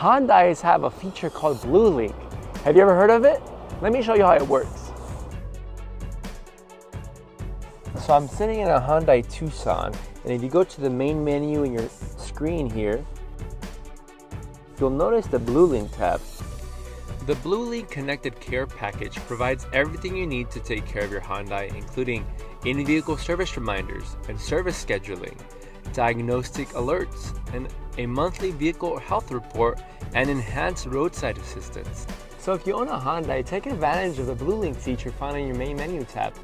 Hyundais have a feature called Blue Link. Have you ever heard of it? Let me show you how it works. So I'm sitting in a Hyundai Tucson, and if you go to the main menu in your screen here, you'll notice the Blue Link tab. The Blue Link Connected Care package provides everything you need to take care of your Hyundai, including in-vehicle service reminders and service scheduling, diagnostic alerts, and a monthly vehicle health report and enhanced roadside assistance. So if you own a Hyundai, take advantage of the BlueLink feature found in your main menu tab.